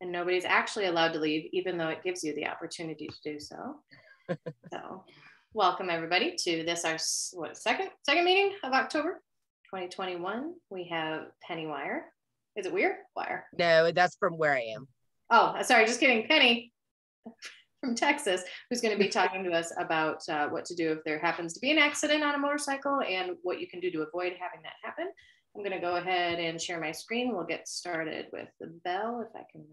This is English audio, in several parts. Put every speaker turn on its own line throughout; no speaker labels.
and nobody's actually allowed to leave, even though it gives you the opportunity to do so. so, welcome everybody to this our what second second meeting of October 2021. We have Penny Wire. Is it Weir? Wire?
No, that's from where I am.
Oh, sorry, just kidding. Penny from Texas, who's going to be talking to us about uh, what to do if there happens to be an accident on a motorcycle and what you can do to avoid having that happen. I'm going to go ahead and share my screen. We'll get started with the bell if I can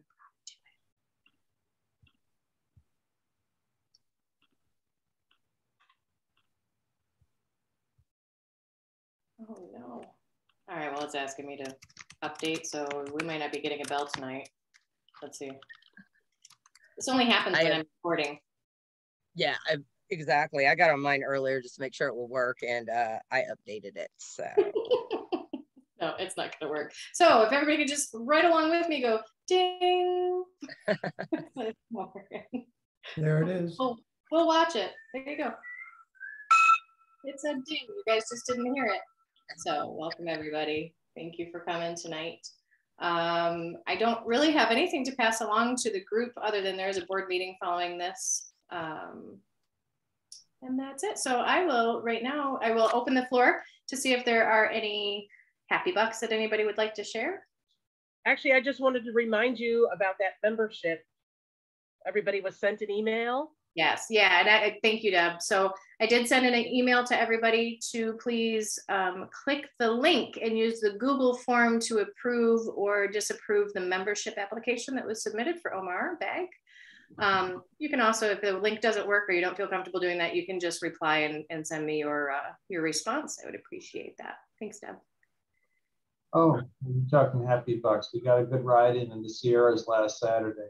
Oh no. All right, well, it's asking me to update, so we might not be getting a bell tonight. Let's see. This only happens I, when I'm recording.
Yeah, I, exactly. I got on mine earlier just to make sure it will work, and uh, I updated it. So.
no, it's not going to work. So if everybody could just right along with me, go ding.
there it is.
We'll, we'll watch it. There you go. It said ding. You guys just didn't hear it. So welcome everybody. Thank you for coming tonight. Um, I don't really have anything to pass along to the group other than there's a board meeting following this. Um, and that's it. So I will right now, I will open the floor to see if there are any happy bucks that anybody would like to share.
Actually, I just wanted to remind you about that membership. Everybody was sent an email
Yes, yeah, and I, thank you, Deb. So I did send an email to everybody to please um, click the link and use the Google form to approve or disapprove the membership application that was submitted for Omar Bag. Um, you can also, if the link doesn't work or you don't feel comfortable doing that, you can just reply and, and send me your uh, your response. I would appreciate that. Thanks, Deb.
Oh, you're talking happy bucks. We got a good ride in in the Sierras last Saturday.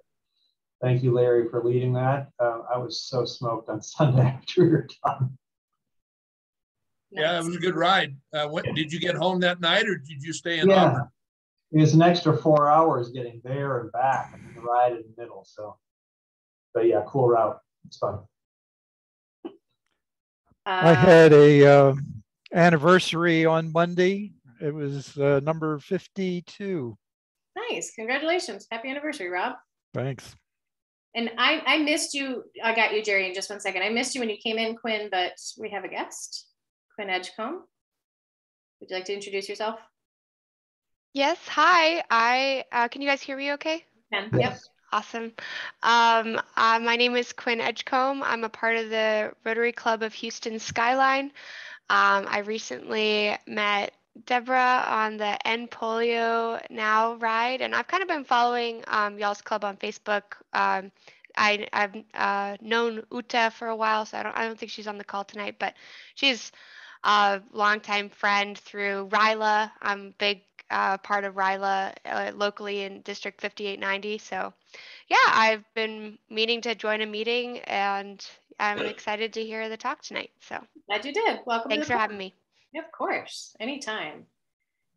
Thank you, Larry, for leading that. Uh, I was so smoked on Sunday after we were done.
Yeah, it was a good ride. Uh, what, did you get home that night or did you stay in
Yeah, Auburn? it was an extra four hours getting there and back and the ride in the middle. So, but yeah, cool route. It's fun.
I uh, had a uh, anniversary on Monday. It was uh, number 52.
Nice. Congratulations. Happy anniversary, Rob.
Thanks.
And I, I missed you. I got you, Jerry, in just one second. I missed you when you came in, Quinn, but we have a guest, Quinn Edgecombe. Would you like to introduce yourself?
Yes. Hi. I uh, can you guys hear me? Okay.
Can. Yep.
Awesome. Um, uh, my name is Quinn Edgecombe. I'm a part of the Rotary Club of Houston Skyline. Um, I recently met Deborah on the End Polio Now ride, and I've kind of been following um, y'all's club on Facebook. Um, I, have uh, known Uta for a while, so I don't, I don't think she's on the call tonight, but she's a longtime friend through RYLA. I'm a big uh, part of RYLA uh, locally in District 5890. So, yeah, I've been meaning to join a meeting, and I'm excited to hear the talk tonight. So,
glad you did. Welcome.
Thanks for having me.
Of course, anytime.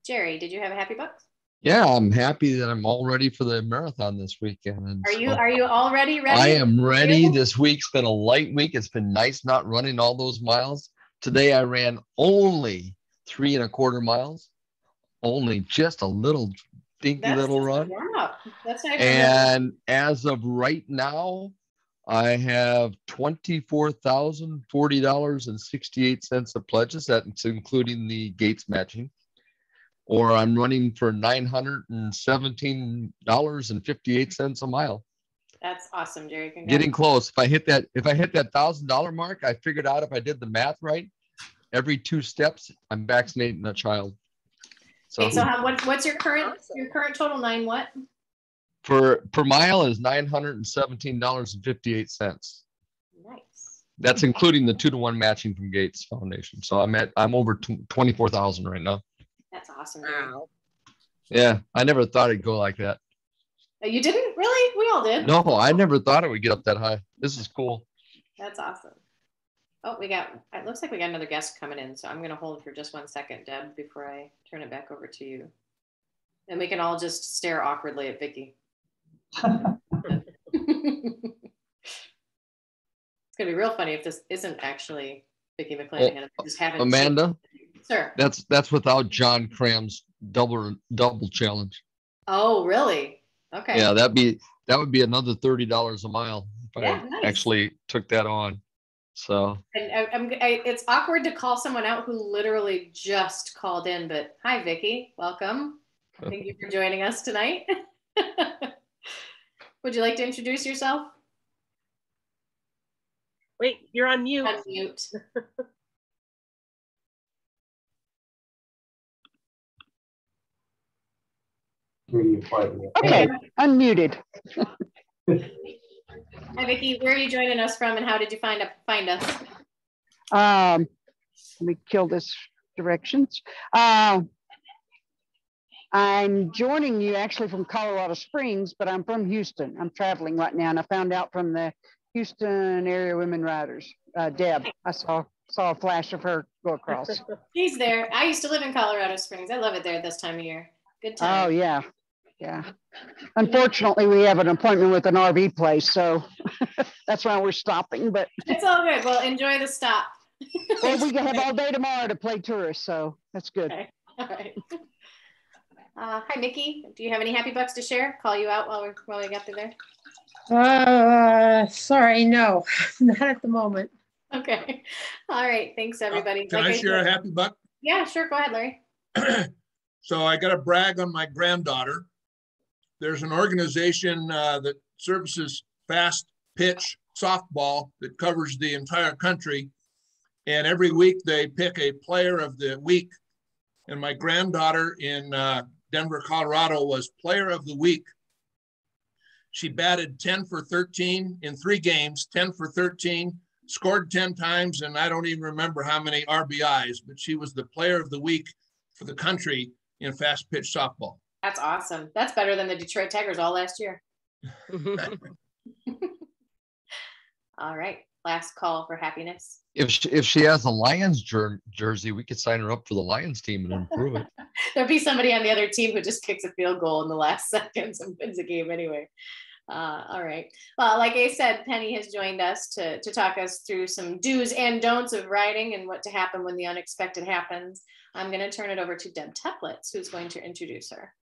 Jerry, did you have a happy bucks?
Yeah, I'm happy that I'm all ready for the marathon this weekend.
Are you are you already ready?
I am ready. This week's been a light week. It's been nice not running all those miles. Today I ran only three and a quarter miles, only just a little dinky that's little run.
Yeah, that's
and as of right now, I have $24,040.68 of pledges. That's including the gates matching. Or I'm running for $917.58 a mile.
That's awesome, Jerry.
Congrats. Getting close. If I hit that, if I hit that thousand dollar mark, I figured out if I did the math right, every two steps, I'm vaccinating a child.
So, okay, so how, what, what's your current awesome. your current total nine what?
Per per mile is nine hundred and seventeen dollars and fifty eight cents.
Nice.
That's including the two to one matching from Gates Foundation. So I'm at I'm over twenty four thousand right now.
That's awesome. Wow.
Yeah, I never thought it'd go like that.
Oh, you didn't really? We all did.
No, I never thought it would get up that high. This is cool.
That's awesome. Oh, we got, it looks like we got another guest coming in. So I'm going to hold for just one second, Deb, before I turn it back over to you. And we can all just stare awkwardly at Vicki it's gonna be real funny if this isn't actually Vicki McClanahan.
Oh, well, just haven't Amanda,
sir.
That's that's without John Cram's double double challenge.
Oh, really? Okay.
Yeah, that'd be, that would be another thirty dollars a mile if
Yeah,
I
nice.
actually took that on. So,
And I, I'm, I, it's awkward to call someone out who literally just called in, but hi, Vicky, welcome. Thank you for joining us tonight. Would you like to introduce yourself?
Wait, you're on mute.
Unmute.
Hear you quite well.
Okay, unmuted.
Hi, Vicky. Where are you joining us from, and how did you find up find us?
Um, let me kill this directions. Uh, I'm joining you actually from Colorado Springs, but I'm from Houston. I'm traveling right now, and I found out from the Houston area women riders, uh, Deb. I saw saw a flash of her go across.
He's there. I used to live in Colorado Springs. I love it there this time of year. Good time.
Oh yeah, yeah. Unfortunately, we have an appointment with an RV place, so that's why we're stopping. But
It's all good. Well, enjoy the stop.
well, we can have all day tomorrow to play tourists, so that's good.
Okay. All right. Uh, hi, Mickey. Do you have any happy bucks to share? Call you out while we while we got through there.
Uh, sorry, no, not at the moment.
Okay. All right. Thanks, everybody.
Can
Like
I share
said-
a happy buck?
Yeah, sure. Go ahead, Larry.
So I got to brag on my granddaughter. There's an organization uh, that services fast pitch softball that covers the entire country. And every week they pick a player of the week. And my granddaughter in uh, Denver, Colorado was player of the week. She batted 10 for 13 in three games, 10 for 13, scored 10 times, and I don't even remember how many RBIs, but she was the player of the week for the country in fast pitch softball.
That's awesome. That's better than the Detroit Tigers all last year. All right. Last call for happiness.
If she, if she has a Lions jer- jersey, we could sign her up for the Lions team and improve it.
There'll be somebody on the other team who just kicks a field goal in the last seconds and wins the game anyway. Uh, all right. Well, like I said, Penny has joined us to, to talk us through some do's and don'ts of riding and what to happen when the unexpected happens. I'm going to turn it over to Deb Teplitz, who's going to introduce her.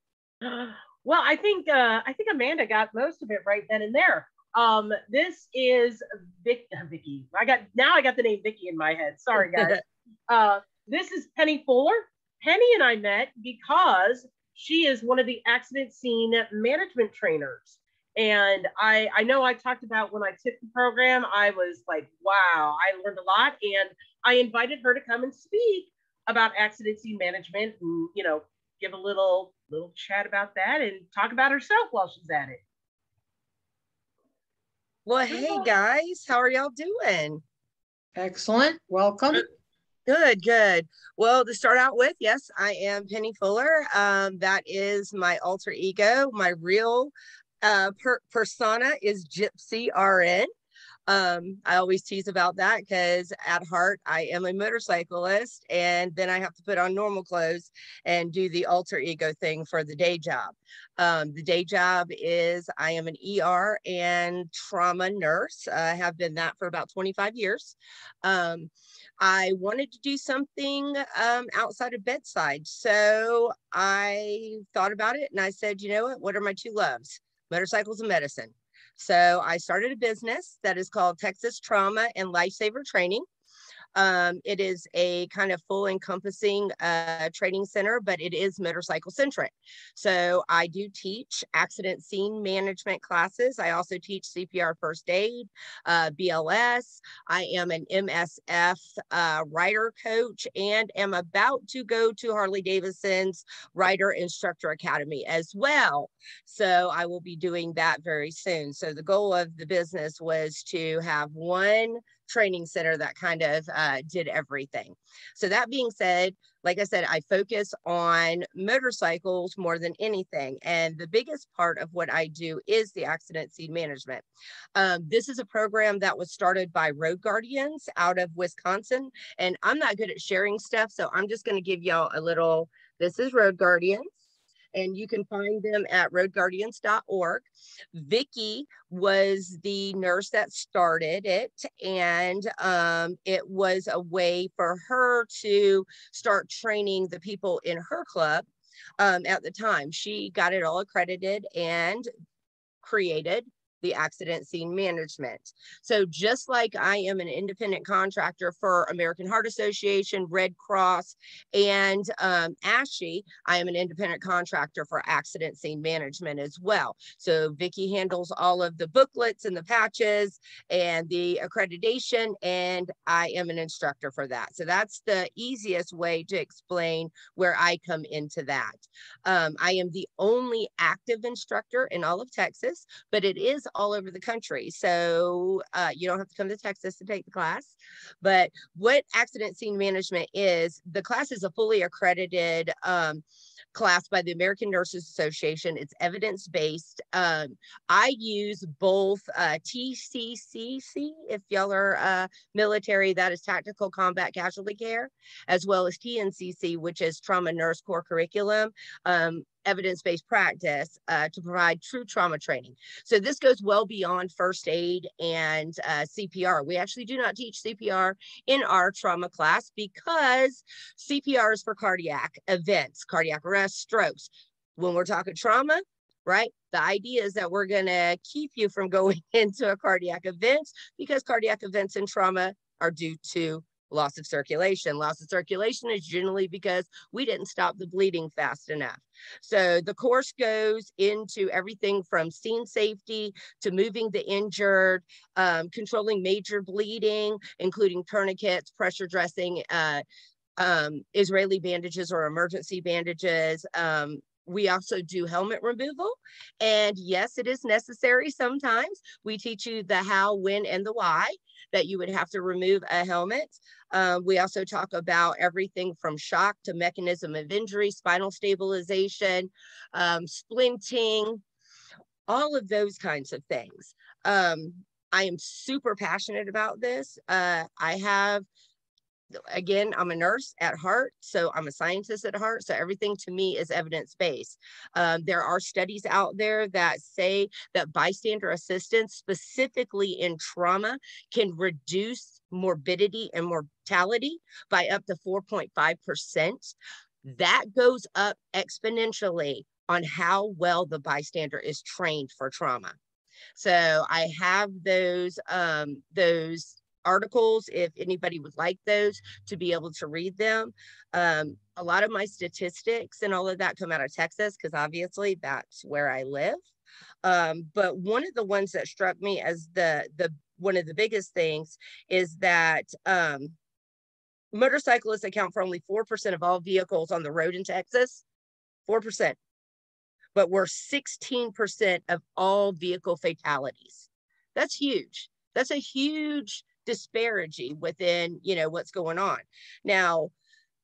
Well, I think uh, I think Amanda got most of it right then and there. Um, this is Vic, uh, Vicky. I got now I got the name Vicky in my head. Sorry, guys. uh, this is Penny Fuller. Penny and I met because she is one of the accident scene management trainers. And I, I know I talked about when I took the program, I was like, wow, I learned a lot. And I invited her to come and speak about accident scene management and, you know, give a little little chat about that and talk about herself while she's at it.
Well, hey guys, how are y'all doing?
Excellent. Welcome.
Good.
Good, good. Well, to start out with, yes, I am Penny Fuller. Um, that is my alter ego. My real uh, per- persona is Gypsy RN. Um, I always tease about that because at heart, I am a motorcyclist, and then I have to put on normal clothes and do the alter ego thing for the day job. Um, the day job is I am an ER and trauma nurse. I have been that for about 25 years. Um, I wanted to do something um, outside of bedside. So I thought about it and I said, you know what? What are my two loves? Motorcycles and medicine. So I started a business that is called Texas Trauma and Lifesaver Training. Um, it is a kind of full encompassing uh, training center, but it is motorcycle centric. So I do teach accident scene management classes. I also teach CPR first aid, uh, BLS. I am an MSF uh, rider coach and am about to go to Harley Davidson's Rider Instructor Academy as well. So I will be doing that very soon. So the goal of the business was to have one training center that kind of uh, did everything. So that being said, like I said, I focus on motorcycles more than anything. And the biggest part of what I do is the accident scene management. Um, this is a program that was started by Road Guardians out of Wisconsin. And I'm not good at sharing stuff. So I'm just going to give y'all a little, this is Road Guardians and you can find them at roadguardians.org. Vicky was the nurse that started it, and um, it was a way for her to start training the people in her club um, at the time. She got it all accredited and created the accident scene management. So just like I am an independent contractor for American Heart Association, Red Cross, and um, ASHI, I am an independent contractor for accident scene management as well. So Vicki handles all of the booklets and the patches and the accreditation, and I am an instructor for that. So that's the easiest way to explain where I come into that. Um, I am the only active instructor in all of Texas, but it is all over the country. So uh, you don't have to come to Texas to take the class. But what accident scene management is, the class is a fully accredited um, class by the American Nurses Association. It's evidence based. Um, I use both uh, TCCC, if y'all are uh, military, that is Tactical Combat Casualty Care, as well as TNCC, which is Trauma Nurse Core Curriculum. Um, evidence-based practice uh, to provide true trauma training. So this goes well beyond first aid and uh, CPR. We actually do not teach CPR in our trauma class because CPR is for cardiac events, cardiac arrest, strokes. When we're talking trauma, right? The idea is that we're going to keep you from going into a cardiac event because cardiac events and trauma are due to loss of circulation. Loss of circulation is generally because we didn't stop the bleeding fast enough. So the course goes into everything from scene safety to moving the injured, um, controlling major bleeding, including tourniquets, pressure dressing, uh, um, Israeli bandages or emergency bandages, um, we also do helmet removal. And yes, it is necessary sometimes. We teach you the how, when, and the why that you would have to remove a helmet. Um, we also talk about everything from shock to mechanism of injury, spinal stabilization, um, splinting, all of those kinds of things. Um, I am super passionate about this. Uh, I have again, I'm a nurse at heart, so I'm a scientist at heart. So everything to me is evidence based. Um, there are studies out there that say that bystander assistance, specifically in trauma, can reduce morbidity and mortality by up to 4.5%. That goes up exponentially on how well the bystander is trained for trauma. So I have those um, those articles if anybody would like those to be able to read them. Um, a lot of my statistics and all of that come out of Texas because obviously that's where I live. Um, but one of the ones that struck me as the the one of the biggest things is that um, motorcyclists account for only 4% of all vehicles on the road in Texas. 4%. But we're 16% of all vehicle fatalities. That's huge. That's a huge disparity within you know what's going on. Now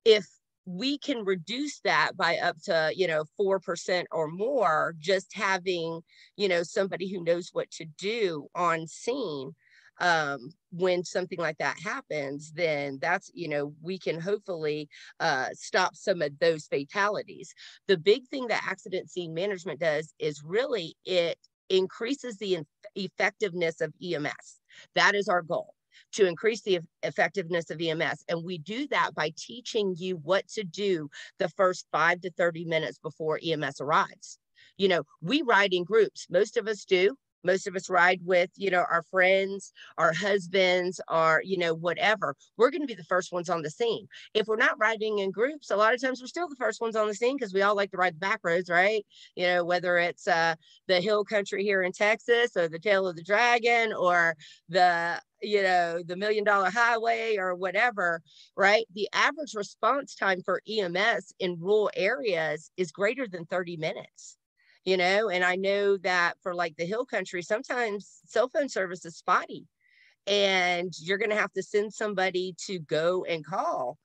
if we can reduce that by up to you know 4% or more just having you know somebody who knows what to do on scene um, when something like that happens then that's you know we can hopefully uh, stop some of those fatalities. The big thing that accident scene management does is really it increases the effectiveness of ems that is our goal to increase the effectiveness of EMS. And we do that by teaching you what to do the first five to 30 minutes before EMS arrives. You know, we ride in groups, most of us do. Most of us ride with, you know, our friends, our husbands, our, you know, whatever. We're going to be the first ones on the scene. If we're not riding in groups, a lot of times we're still the first ones on the scene because we all like to ride the back roads, right? You know, whether it's uh, the hill country here in Texas or the tail of the dragon or the you know, the million dollar highway or whatever, right? The average response time for EMS in rural areas is greater than 30 minutes you know and i know that for like the hill country sometimes cell phone service is spotty and you're going to have to send somebody to go and call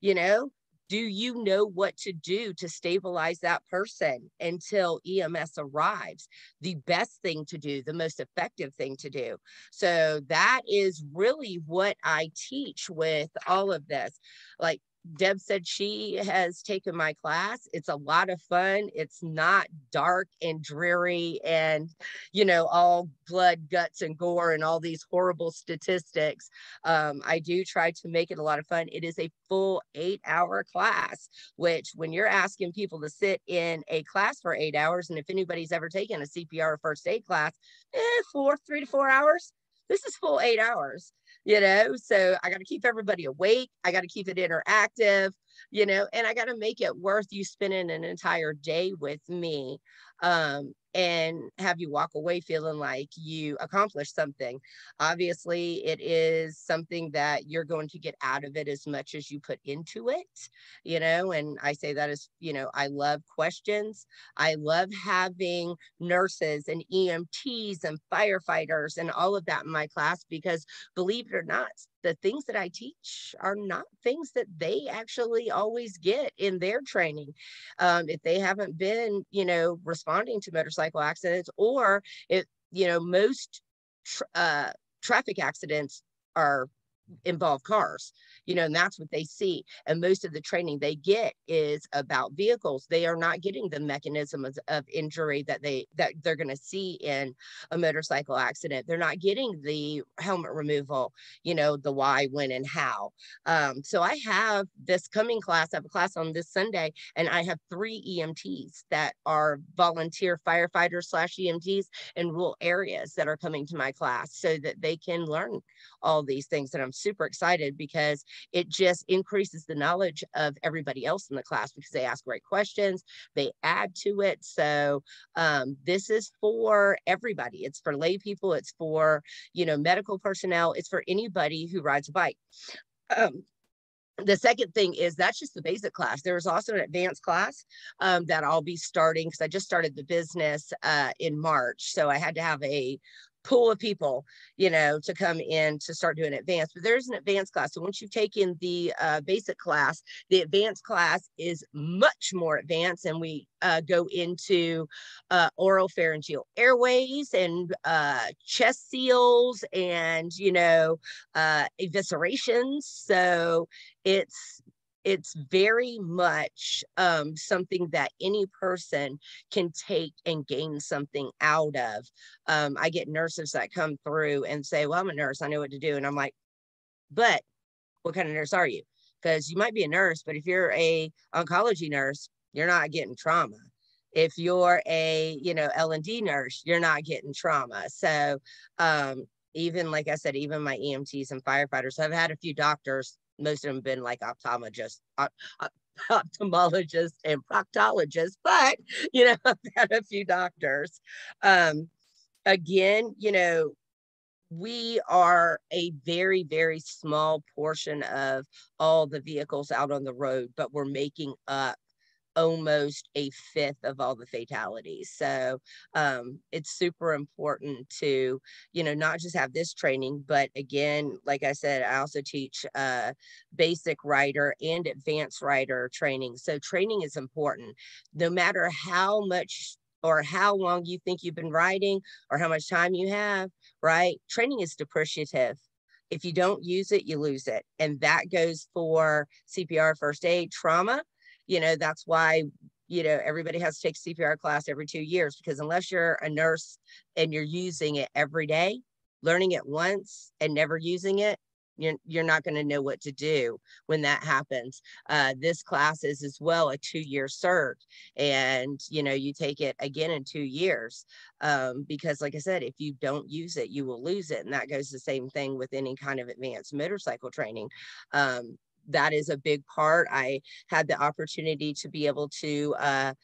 you know do you know what to do to stabilize that person until EMS arrives? The best thing to do, the most effective thing to do. So that is really what I teach with all of this. Like Deb said she has taken my class. It's a lot of fun. It's not dark and dreary and, you know, all blood, guts, and gore and all these horrible statistics. Um, I do try to make it a lot of fun. It is a full eight hour class, which when you're asking people to sit in a class for eight hours, and if anybody's ever taken a CPR or first aid class, eh, four, three to four hours, this is full eight hours you know so i got to keep everybody awake i got to keep it interactive you know and i got to make it worth you spending an entire day with me um, and have you walk away feeling like you accomplished something. Obviously, it is something that you're going to get out of it as much as you put into it, you know. And I say that as, you know, I love questions. I love having nurses and EMTs and firefighters and all of that in my class because believe it or not, the things that I teach are not things that they actually always get in their training. Um, if they haven't been, you know, responding to motorcycle accidents, or if, you know, most tra- uh, traffic accidents are involve cars you know and that's what they see. And most of the training they get is about vehicles. They are not getting the mechanisms of injury that they that they're going to see in a motorcycle accident. They're not getting the helmet removal you know the why when and how. Um, so i have this coming class i have a class on this sunday and i have three emts that are volunteer firefighters slash emts in rural areas that are coming to my class so that they can learn all these things that i'm super excited because it just increases the knowledge of everybody else in the class because they ask great questions, they add to it. So um, this is for everybody. It's for lay people, it's for, you know, medical personnel, it's for anybody who rides a bike. Um, the second thing is that's just the basic class. There's also an advanced class um, that I'll be starting because I just started the business uh, in March. So I had to have a pool of people, you know, to come in to start doing advanced. But there's an advanced class. So once you've taken the uh, basic class, the advanced class is much more advanced, and we uh, go into uh, oral pharyngeal airways and uh, chest seals and you know uh, eviscerations. So it's it's very much um, something that any person can take and gain something out of. Um, I get nurses that come through and say, Well, I'm a nurse, I know what to do. And I'm like, But what kind of nurse are you? Because you might be a nurse, but if you're a oncology nurse, you're not getting trauma. If you're a, you know, L&D nurse, you're not getting trauma. So um, even like I said, even my EMTs and firefighters, I've had a few doctors most of them been like optometrists, op, op, ophthalmologists and proctologists, but you know, I've had a few doctors. Um, again, you know, we are a very, very small portion of all the vehicles out on the road, but we're making up almost a fifth of all the fatalities. So um, it's super important to, you know, not just have this training, but again, like I said, I also teach uh, basic rider and advanced rider training. So training is important. No matter how much or how long you think you've been riding or how much time you have, right? Training is depreciative if you don't use it, you lose it. And that goes for CPR, first aid, trauma you know that's why you know everybody has to take cpr class every two years because unless you're a nurse and you're using it every day learning it once and never using it you're, you're not going to know what to do when that happens. Uh, this class is as well a two-year cert and you know you take it again in two years um, because like i said if you don't use it you will lose it and that goes the same thing with any kind of advanced motorcycle training. Um, that is a big part. I had the opportunity to be able to uh,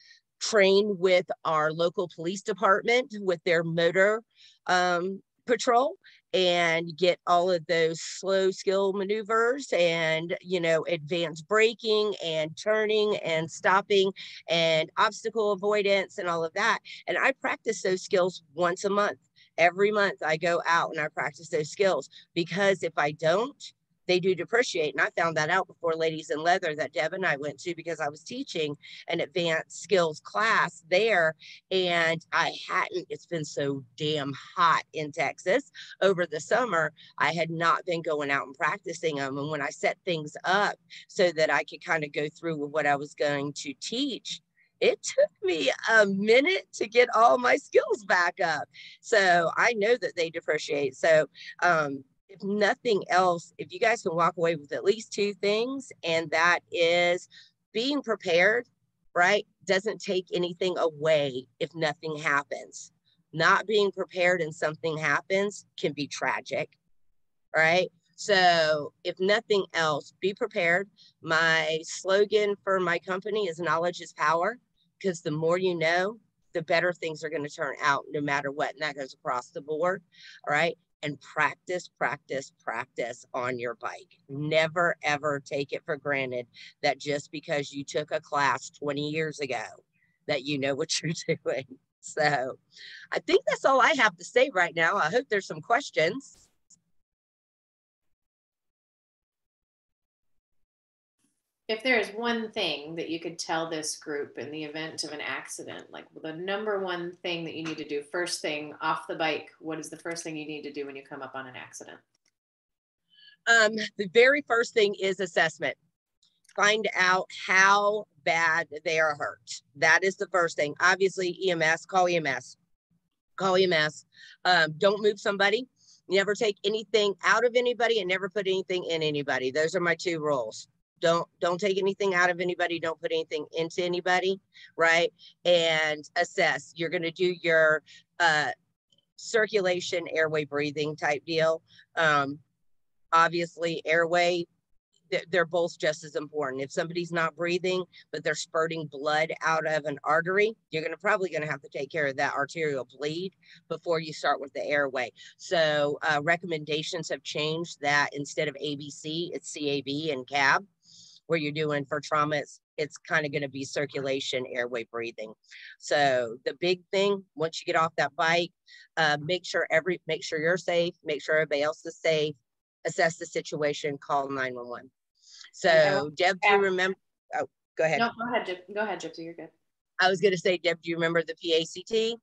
train with our local police department with their motor um, patrol and get all of those slow skill maneuvers and you know advanced braking and turning and stopping and obstacle avoidance and all of that and i practice those skills once a month every month i go out and i practice those skills because if i don't they do depreciate. And I found that out before Ladies in Leather that Deb and I went to because I was teaching an advanced skills class there. And I hadn't, it's been so damn hot in Texas over the summer. I had not been going out and practicing them. And when I set things up so that I could kind of go through with what I was going to teach, it took me a minute to get all my skills back up. So I know that they depreciate. So um, if nothing else, if you guys can walk away with at least two things, and that is being prepared, right, doesn't take anything away if nothing happens. Not being prepared and something happens can be tragic, right? So, if nothing else, be prepared. My slogan for my company is knowledge is power because the more you know, the better things are going to turn out no matter what. And that goes across the board. All right. And practice, practice, practice on your bike. Never, ever take it for granted that just because you took a class 20 years ago, that you know what you're doing. So I think that's all I have to say right now. I hope there's some questions.
If there is one thing that you could tell this group in the event of an accident, like the number one thing that you need to do, first thing off the bike, what is the first thing you need to do when you come up on an accident?
Um, the very first thing is assessment. Find out how bad they are hurt. That is the first thing. Obviously, EMS, call EMS. Call EMS. Um, don't move somebody. Never take anything out of anybody and never put anything in anybody. Those are my two rules don't don't take anything out of anybody don't put anything into anybody right and assess you're going to do your uh, circulation airway breathing type deal um, obviously airway they're both just as important. If somebody's not breathing, but they're spurting blood out of an artery, you're going to probably going to have to take care of that arterial bleed before you start with the airway. So uh, recommendations have changed that instead of ABC, it's CAB and CAB where you're doing for trauma, it's, it's kind of going to be circulation, airway breathing. So the big thing, once you get off that bike, uh, make sure every, make sure you're safe, make sure everybody else is safe, assess the situation, call 911. So Deb, do you remember? Oh, go ahead.
No, go ahead, Go ahead, Gypsy, you're good.
I was going to say, Deb, do you remember the PACT?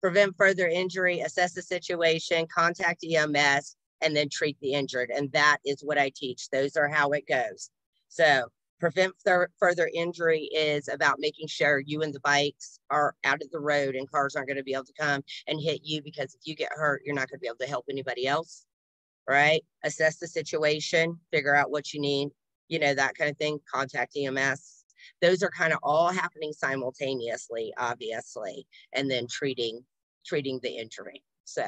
Prevent further injury, assess the situation, contact EMS, and then treat the injured. And that is what I teach. Those are how it goes. So prevent further injury is about making sure you and the bikes are out of the road and cars aren't going to be able to come and hit you because if you get hurt, you're not going to be able to help anybody else. Right? Assess the situation, figure out what you need, you know, that kind of thing. Contact EMS. Those are kind of all happening simultaneously, obviously, and then treating treating the injury. So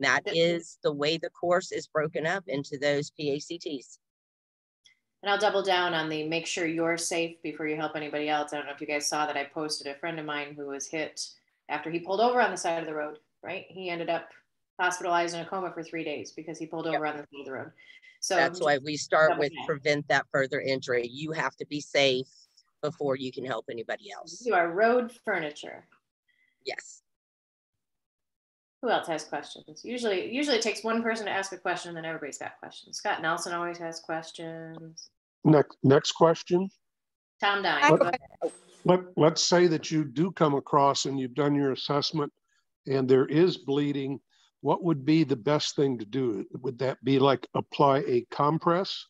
that is the way the course is broken up into those PACTs.
And I'll double down on the make sure you're safe before you help anybody else. I don't know if you guys saw that I posted a friend of mine who was hit after he pulled over on the side of the road, right? He ended up hospitalized in a coma for three days because he pulled over yep. on the side of the road. So
that's why we start with prevent that further injury. You have to be safe before you can help anybody else.
You are road furniture.
Yes.
Who else has questions? Usually, usually it takes one person to ask a question, and then everybody's got questions. Scott Nelson always has questions.
Next, next question.
Tom Dine.
Let, let, let's say that you do come across and you've done your assessment and there is bleeding. What would be the best thing to do? Would that be like apply a compress?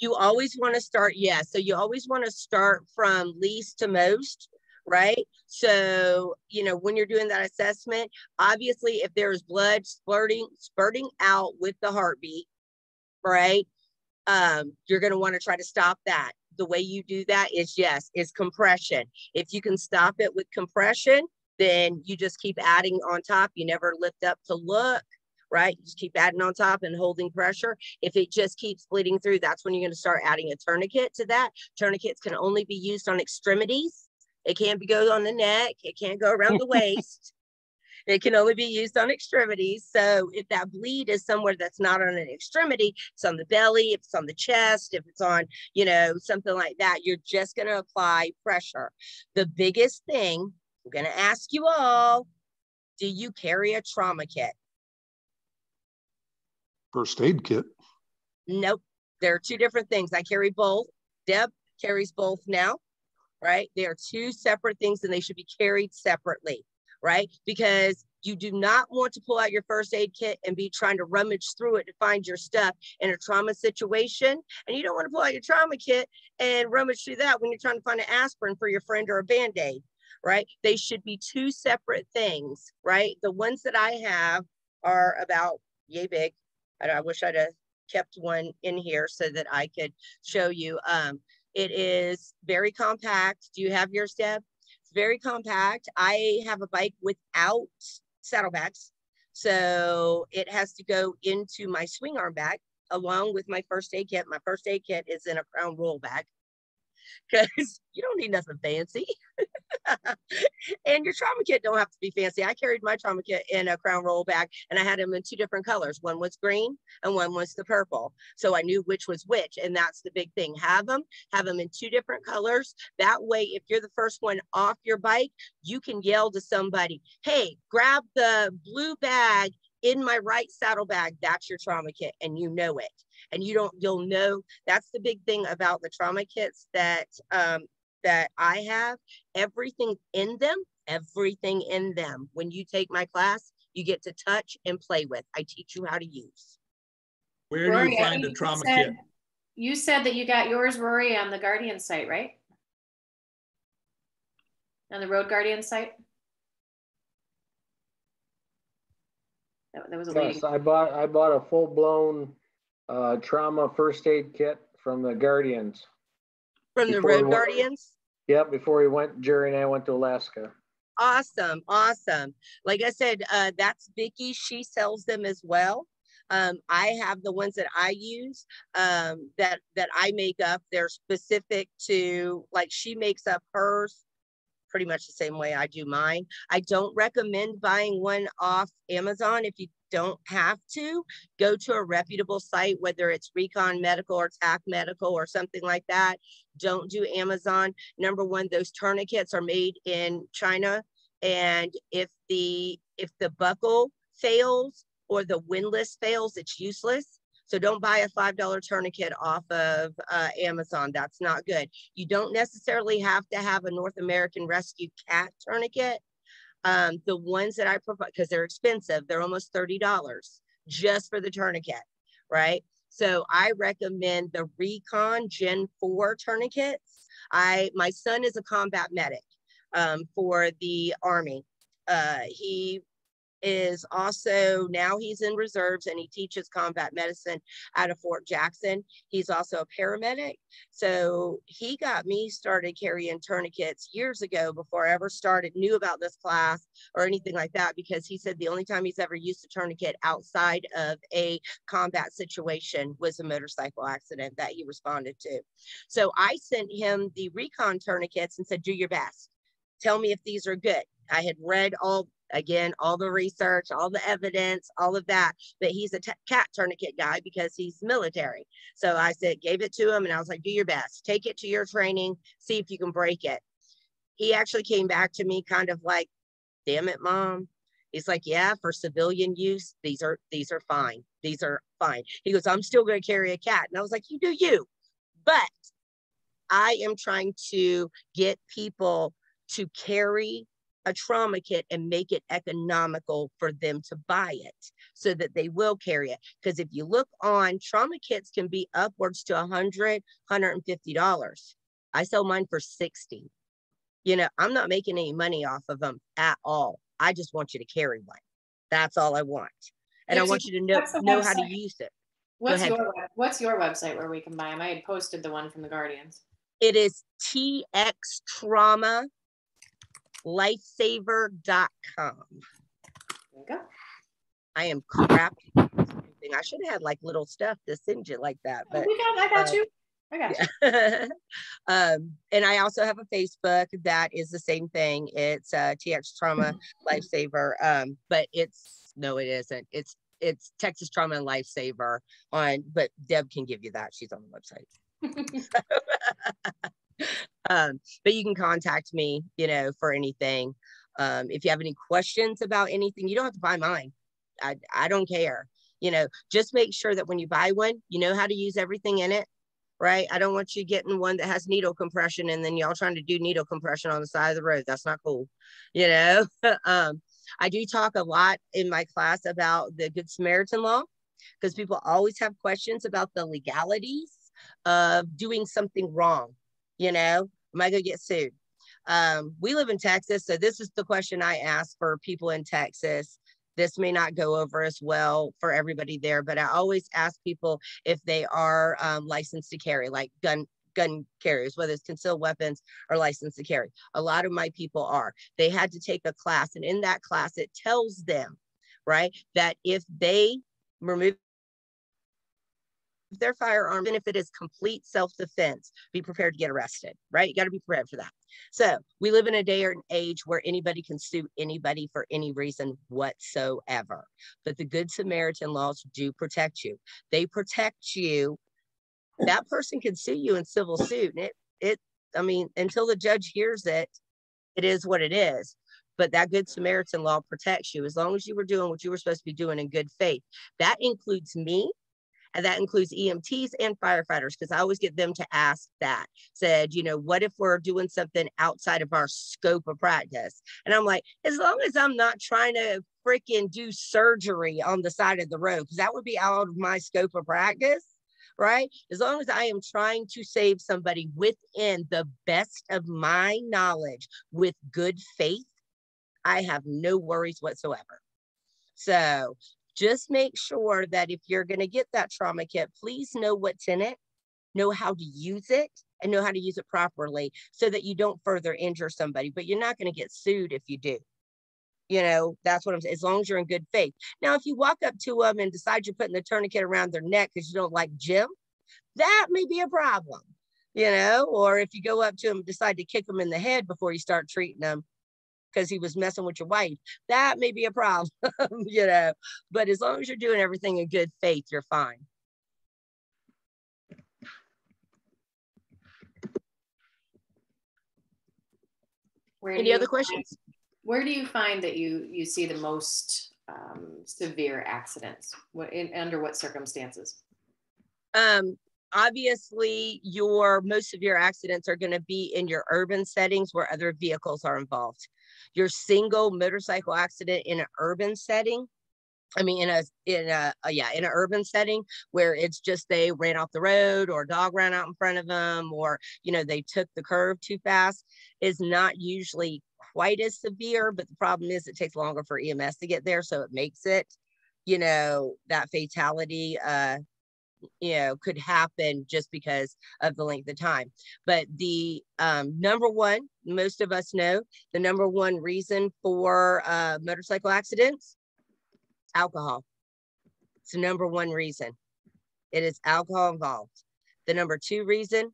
You always want to start, yeah. So you always want to start from least to most right? So, you know, when you're doing that assessment, obviously if there's blood spurting, spurting out with the heartbeat, right? Um, you're going to want to try to stop that. The way you do that is yes, is compression. If you can stop it with compression, then you just keep adding on top. You never lift up to look, right? You just keep adding on top and holding pressure. If it just keeps bleeding through, that's when you're going to start adding a tourniquet to that. Tourniquets can only be used on extremities it can't be go on the neck. It can't go around the waist. It can only be used on extremities. So if that bleed is somewhere that's not on an extremity, it's on the belly, if it's on the chest, if it's on, you know, something like that, you're just going to apply pressure. The biggest thing I'm going to ask you all, do you carry a trauma kit?
First aid kit.
Nope. There are two different things. I carry both. Deb carries both now, right? They are two separate things and they should be carried separately, right? Because you do not want to pull out your first aid kit and be trying to rummage through it to find your stuff in a trauma situation. And you don't want to pull out your trauma kit and rummage through that when you're trying to find an aspirin for your friend or a band aid, right? They should be two separate things, right? The ones that I have are about yay big. I, I wish I'd have kept one in here so that I could show you. Um, it is very compact. Do you have yours, Deb? It's very compact. I have a bike without saddlebags. So it has to go into my swing arm bag along with my first aid kit. My first aid kit is in a Crown Royal bag because you don't need nothing fancy. and your trauma kit don't have to be fancy. I carried my trauma kit in a Crown Royal bag and I had them in two different colors. One was green and one was the purple. So I knew which was which. And that's the big thing. Have them, have them in two different colors. That way, if you're the first one off your bike, you can yell to somebody, hey, grab the blue bag in my right saddlebag. That's your trauma kit and you know it and you don't you'll know that's the big thing about the trauma kits that um, that I have, everything in them, everything in them. When you take my class, you get to touch and play with. I teach you how to use.
Where do you find a trauma
said,
kit?
You said that you got yours, Rory, on the Guardian site, right? On the Road Guardian site? That, that was a.
Yes, I bought, I bought a full-blown uh, trauma first aid kit from the Guardians.
From the Red
we-
Guardians?
Yep, before we went, Jerry and I went to Alaska.
Awesome, awesome. Like I said, uh, that's Vicky. She sells them as well. Um, I have the ones that I use um, that that I make up. They're specific to like she makes up hers pretty much the same way I do mine. I don't recommend buying one off Amazon if you don't have to. Go to a reputable site, whether it's Recon Medical or TAC Medical or something like that. Don't do Amazon. Number one, those tourniquets are made in China. And if the if the buckle fails or the windlass fails, it's useless. So don't buy a $5 tourniquet off of uh, Amazon. That's not good. You don't necessarily have to have a North American Rescue Cat tourniquet. Um, the ones that I provide, because they're expensive, they're almost $30 just for the tourniquet, right? So I recommend the Recon Gen 4 tourniquets. I my son is a combat medic um, for the Army. Uh, he is also now he's in reserves and he teaches combat medicine out of Fort Jackson. He's also a paramedic. So he got me started carrying tourniquets years ago before I ever started, knew about this class or anything like that, because he said the only time he's ever used a tourniquet outside of a combat situation was a motorcycle accident that he responded to. So I sent him the recon tourniquets and said, do your best. Tell me if these are good. I had read all again all the research all the evidence all of that. But he's a t- cat tourniquet guy because he's military. So i said gave it to him and i was like do your best. Take it to your training. See if you can break it. He actually came back to me kind of like damn it mom. He's like yeah for civilian use these are these are fine. These are fine. He goes i'm still going to carry a cat. And i was like you do you. But i am trying to get people to carry a trauma kit and make it economical for them to buy it so that they will carry it. Because if you look on, trauma kits can be upwards to 100 $150. I sell mine for 60 You know, I'm not making any money off of them at all. I just want you to carry one. That's all I want. And I want you to know, know how to use it.
What's your What's your website where we can buy them? I had posted the one from the Guardians.
It is TX Trauma lifesaver.com.
There you go.
I am crap. I should have had like little stuff to send you like that. But
we got. I got
uh,
you. I got you.
yeah. um, and I also have a Facebook that is the same thing. It's uh, TX Trauma Lifesaver. Um, but it's no, it isn't. It's it's Texas Trauma and Lifesaver on. But Deb can give you that. She's on the website. um, but you can contact me, you know, for anything. Um, if you have any questions about anything, you don't have to buy mine. I, I don't care. You know, just make sure that when you buy one, you know how to use everything in it, right? I don't want you getting one that has needle compression and then y'all trying to do needle compression on the side of the road. That's not cool, you know? um, I do talk a lot in my class about the Good Samaritan law because people always have questions about the legalities of doing something wrong. You know, am I going to get sued? Um, we live in Texas, so this is the question I ask for people in Texas. This may not go over as well for everybody there, but I always ask people if they are um, licensed to carry, like gun gun carriers, whether it's concealed weapons or licensed to carry. A lot of my people are. They had to take a class, and in that class, it tells them, right, that if they remove their firearm, even if it is complete self-defense, be prepared to get arrested, right? You got to be prepared for that. So we live in a day or an age where anybody can sue anybody for any reason whatsoever. But the Good Samaritan laws do protect you. They protect you. That person can sue you in civil suit. And it, it, I mean, until the judge hears it, it is what it is. But that Good Samaritan law protects you as long as you were doing what you were supposed to be doing in good faith. That includes me and that includes EMTs and firefighters, because I always get them to ask that. Said, you know, what if we're doing something outside of our scope of practice? And I'm like, as long as I'm not trying to freaking do surgery on the side of the road, because that would be out of my scope of practice right? As long as I am trying to save somebody within the best of my knowledge with good faith, I have no worries whatsoever. So just make sure that if you're going to get that trauma kit, please know what's in it, know how to use it, and know how to use it properly so that you don't further injure somebody. But you're not going to get sued if you do. You know, that's what I'm saying, as long as you're in good faith. Now, if you walk up to them and decide you're putting the tourniquet around their neck because you don't like Jim, that may be a problem, you know, or if you go up to them and decide to kick them in the head before you start treating them, because he was messing with your wife. That may be a problem, you know. But as long as you're doing everything in good faith, you're fine.
Where
Any other questions?
Where do you find that you you see the most um, severe accidents? What in, under what circumstances?
Um, obviously your most severe accidents are going to be in your urban settings where other vehicles are involved your single motorcycle accident in an urban setting I mean, in a in a, a, yeah in an urban setting where it's just they ran off the road or a dog ran out in front of them or you know they took the curve too fast is not usually quite as severe. But the problem is it takes longer for EMS to get there, so it makes it you know that fatality uh you know could happen just because of the length of time. But the um, number one most of us know the number one reason for uh, motorcycle accidents alcohol. It's the number one reason. It is alcohol involved. The number two reason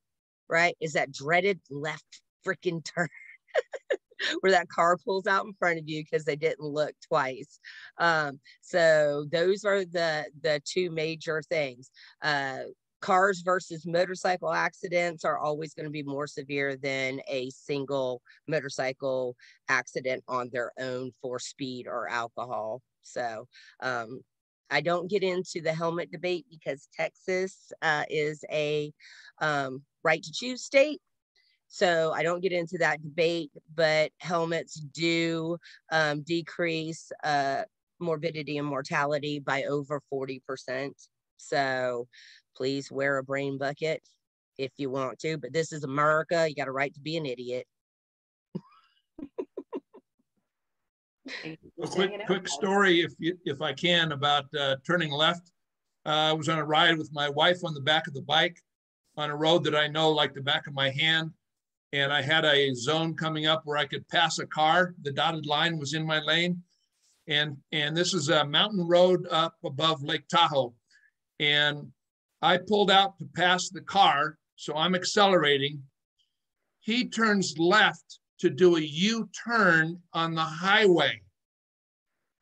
right is that dreaded left freaking turn where that car pulls out in front of you because they didn't look twice. Um, so those are the the two major things. Uh, cars versus motorcycle accidents are always going to be more severe than a single motorcycle accident on their own for speed or alcohol. So um, I don't get into the helmet debate because Texas uh, is a um, right to choose state. So I don't get into that debate, but helmets do um, decrease uh, morbidity and mortality by over 40%. So please wear a brain bucket if you want to, but this is America. You got a right to be an idiot.
a quick, quick story, if you, if I can, about uh, turning left. Uh, I was on a ride with my wife on the back of the bike on a road that I know like the back of my hand and I had a zone coming up where I could pass a car. The dotted line was in my lane. And, and this is a mountain road up above Lake Tahoe. And I pulled out to pass the car. So I'm accelerating. He turns left to do a U turn on the highway,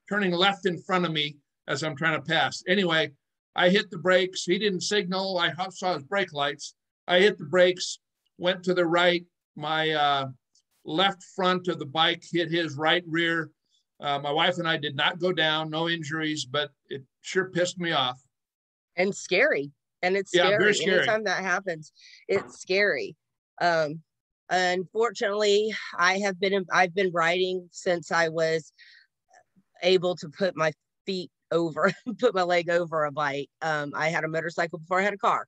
turning left in front of me as I'm trying to pass. Anyway, I hit the brakes. He didn't signal. I saw his brake lights. I hit the brakes, went to the right, my uh, left front of the bike hit his right rear. Uh, my wife and I did not go down, no injuries, but it sure pissed me off.
And scary. And it's
Yeah,
scary.
scary.
Anytime that happens, it's scary. Um, unfortunately, I have been I've been riding since I was able to put my feet over, put my leg over a bike. Um, I had a motorcycle before I had a car.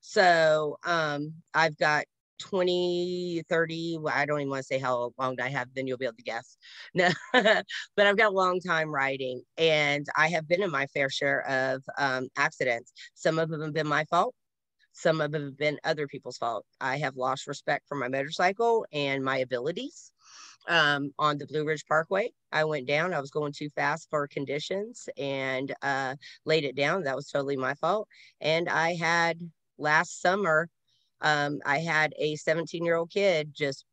So um, I've got 20, 30, well, I don't even want to say how long I have, then you'll be able to guess. No, but I've got a long time riding and I have been in my fair share of um, accidents. Some of them have been my fault. Some of them have been other people's fault. I have lost respect for my motorcycle and my abilities um, on the Blue Ridge Parkway. I went down. I was going too fast for conditions and uh, laid it down. That was totally my fault. And I had last summer, um, I had a 17 year old kid just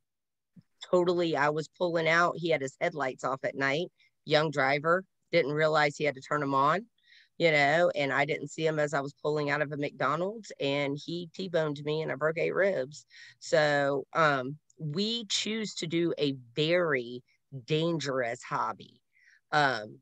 totally, I was pulling out. He had his headlights off at night, young driver, didn't realize he had to turn them on. You know, and I didn't see him as I was pulling out of a McDonald's, and he T-boned me, and I broke eight ribs. So, um, we choose to do a very dangerous hobby. Um,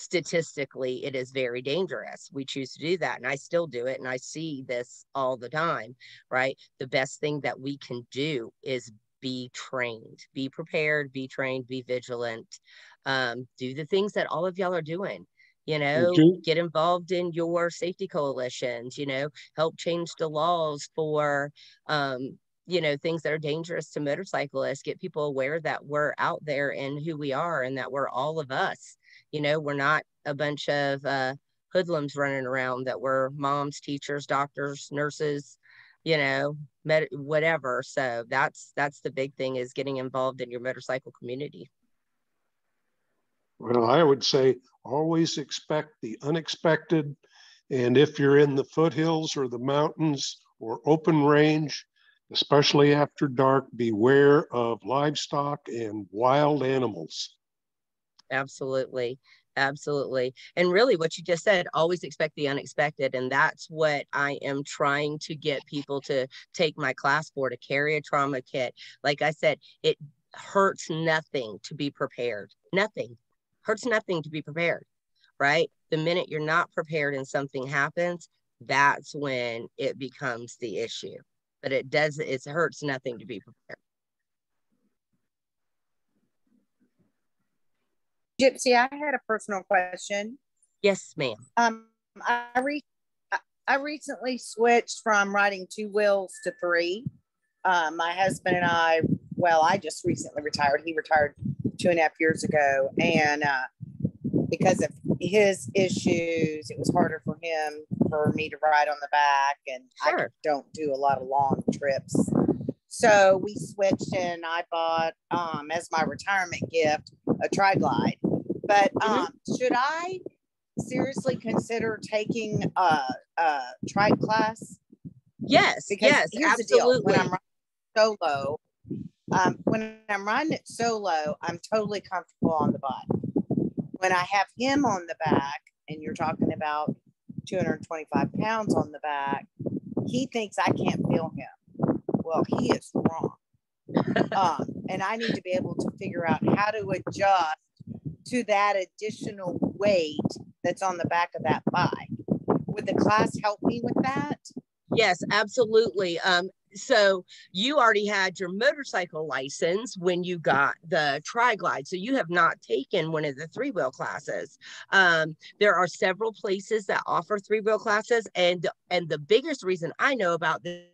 statistically, it is very dangerous. We choose to do that, and I still do it, and I see this all the time, right? The best thing that we can do is be trained, be prepared, be trained, be vigilant, um, do the things that all of y'all are doing. You know,
you.
get involved in your safety coalitions, you know, help change the laws for um, you know things that are dangerous to motorcyclists get people aware that we're out there and who we are and that we're all of us you know we're not a bunch of uh, hoodlums running around that we're moms teachers doctors nurses you know med- whatever so that's that's the big thing is getting involved in your motorcycle community
Well, I would say always expect the unexpected. And if you're in the foothills or the mountains or open range, especially after dark, beware of livestock and wild animals.
Absolutely. Absolutely. And really what you just said always expect the unexpected and that's what i am trying to get people to take my class for to carry a trauma kit. Like i said it hurts nothing to be prepared. Nothing. Hurts nothing to be prepared right? The minute you're not prepared and something happens that's when it becomes the issue. But it does it hurts nothing to be prepared
Gypsy, I had a personal question.
yes ma'am
Um, I re- I- recently switched from riding two wheels to three. Uh, my husband and I, well, I just recently retired. He retired two and a half years ago, and uh, because of his issues, it was harder for him for me to ride on the back, and I don't do a lot of long trips. So we switched, and I bought um, as my retirement gift a tri glide. But um, should I seriously consider taking a, a trike class?
yes
Because
yes absolutely
when I'm riding solo, um, when I'm riding it solo, I'm totally comfortable on the bike. When I have him on the back, and you're talking about 225 pounds on the back, he thinks I can't feel him. Well, he is wrong. um, and I need to be able to figure out how to adjust to that additional weight that's on the back of that bike. Would the class help me with that?
Yes, absolutely. Um, so you already had your motorcycle license when you got the tri-glide. So you have not taken one of the three-wheel classes. Um, there are several places that offer three-wheel classes, and and the biggest reason I know about this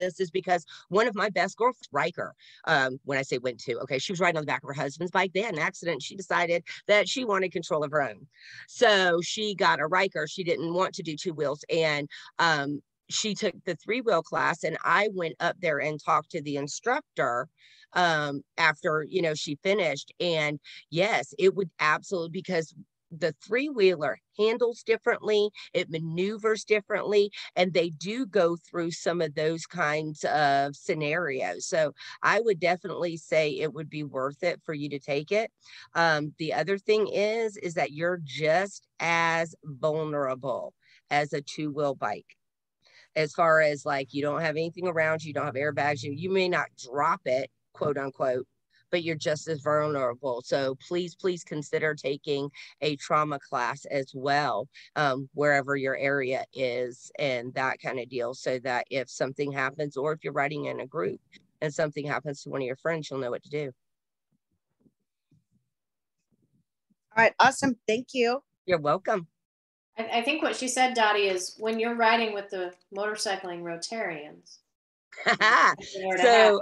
this is because one of my best girlfriends, Ryker, um, when I say went to, okay, she was riding on the back of her husband's bike. They had an accident. She decided that she wanted control of her own. So she got a Ryker. She didn't want to do two wheels. And um, she took the three wheel class, and I went up there and talked to the instructor um after you know she finished and yes it would absolutely because the three wheeler handles differently, it maneuvers differently, and they do go through some of those kinds of scenarios. So I would definitely say it would be worth it for you to take it. Um, the other thing is, is that you're just as vulnerable as a two wheel bike. As far as like you don't have anything around you, you don't have airbags, you you may not drop it, quote unquote, but you're just as vulnerable. So please, please consider taking a trauma class as well, um, wherever your area is and that kind of deal, so that if something happens or if you're writing in a group and something happens to one of your friends, you'll know what to do.
All right, awesome. Thank you.
You're welcome.
I, I think what she said, Dottie, is when you're riding with the motorcycling Rotarians.
so